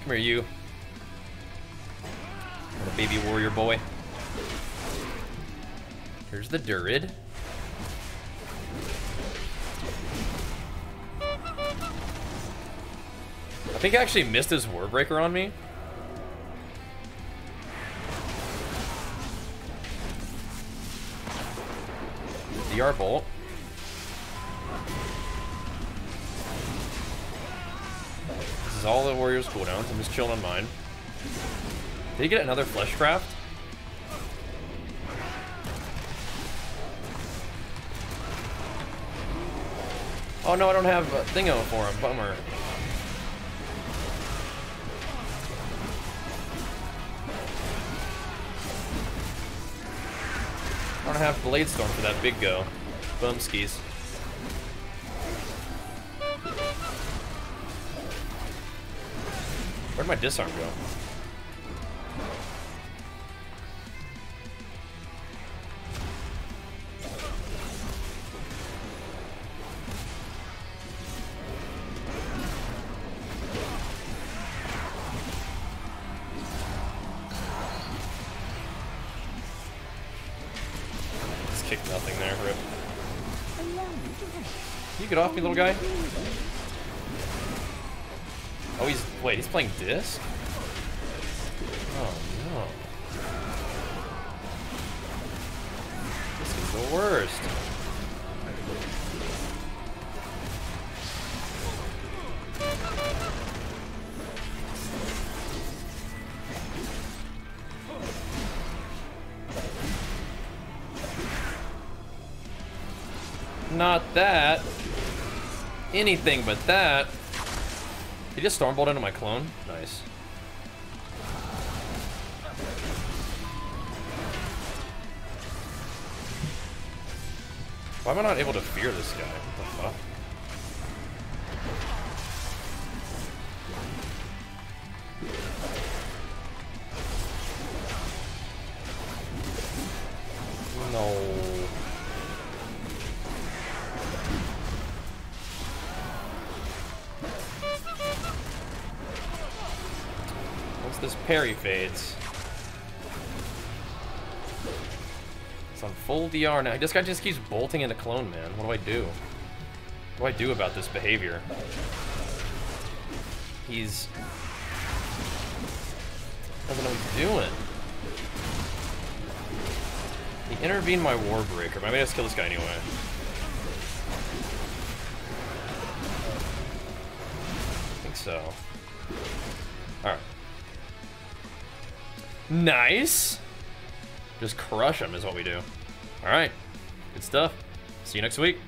Come here, you. Little baby warrior boy. Here's the Druid. I think I actually missed his Warbreaker on me. DR Bolt. Is all the Warriors cooldowns. I'm just chilling on mine. Did he get another Fleshcraft? Oh no, I don't have a thingo for him. Bummer. I don't have Blade Storm for that big go. Bumskis. Where'd my disarm go? Just kicked nothing there, rip. Can you get off me, little guy? Oh, he's... Wait, he's playing disc? Oh, no. This is the worst. Not that. Anything but that. He just Stormbolt into my clone? Nice. Why am I not able to fear this guy? What the fuck? No. This parry fades. It's on full DR now. This guy just keeps bolting into clone, man. What do I do? What do I do about this behavior? He's... Doesn't know what he's doing. He intervened my Warbreaker, but I just kill this guy anyway. I think so. Alright. Nice! Just crush them is what we do. Alright. Good stuff. See you next week.